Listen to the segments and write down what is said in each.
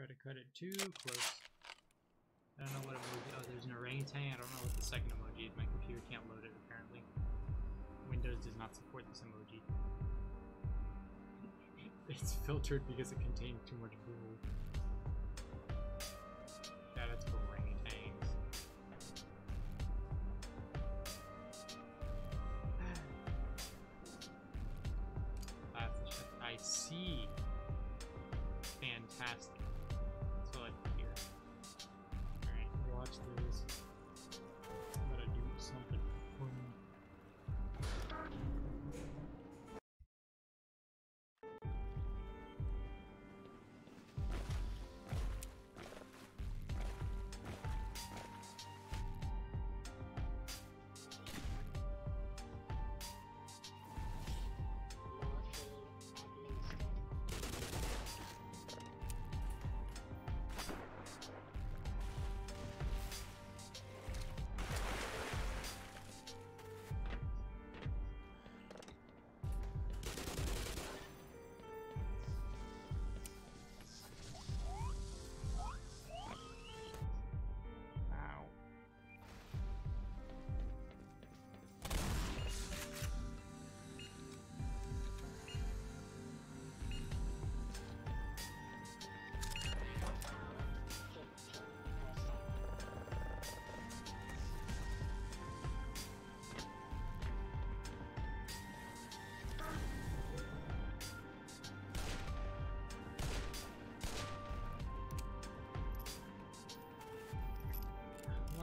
try to cut it too close. I don't know what emoji. Oh, there's an orangutan. I don't know what the second emoji is. My computer can't load it apparently. Windows does not support this emoji. It's filtered because it contains too much bull. Yeah, that's cool I see. Fantastic.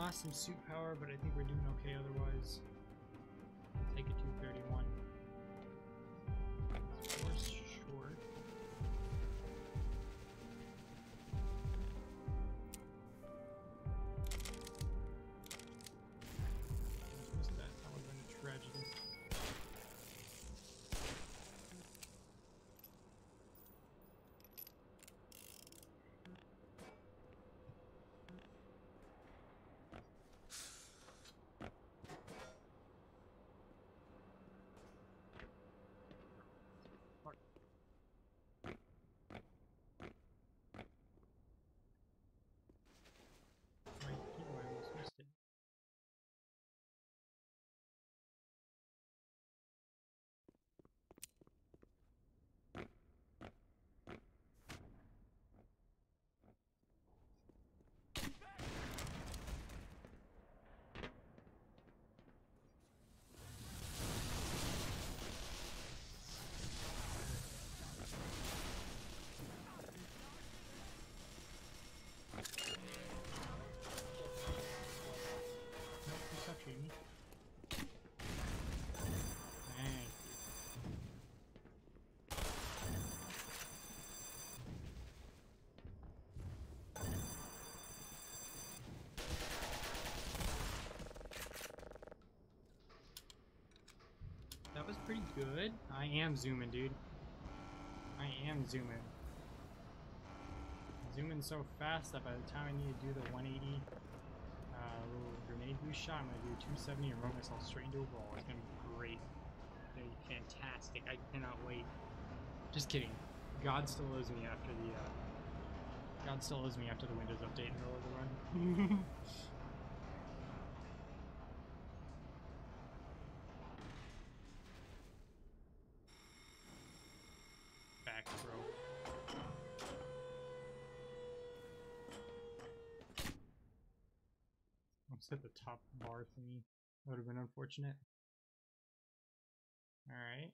Lost some suit power, but I think we're doing okay otherwise. That was pretty good. I am zooming, dude. I am zooming. Zooming so fast that by the time I need to do the 180 uh, little grenade boost shot, I'm gonna do 270 and roll myself straight into a wall. It's gonna be great. Be fantastic. I cannot wait. Just kidding. God still owes me after the uh, God still owes me after the Windows update in the middle of the run. Almost hit the top bar thingy. That would have been unfortunate. Alright.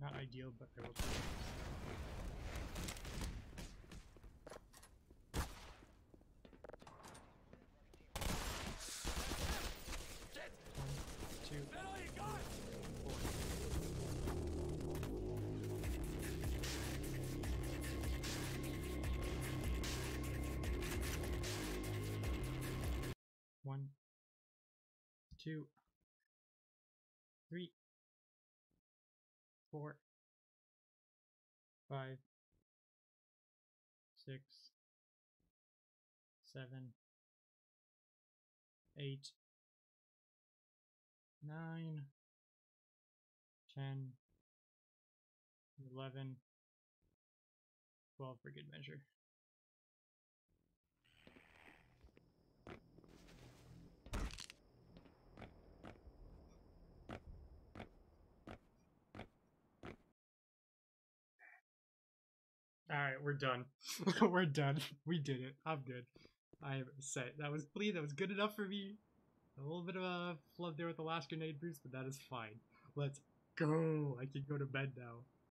Not ideal, but there was. One, two, three, four, five, six, seven, eight, nine, ten, eleven, twelve for good measure. Right, we're done. we're done. We did it. I'm good. I'm set. That was clean. That was good enough for me. A little bit of a flub there with the last grenade boost, but that is fine. Let's go. I can go to bed now.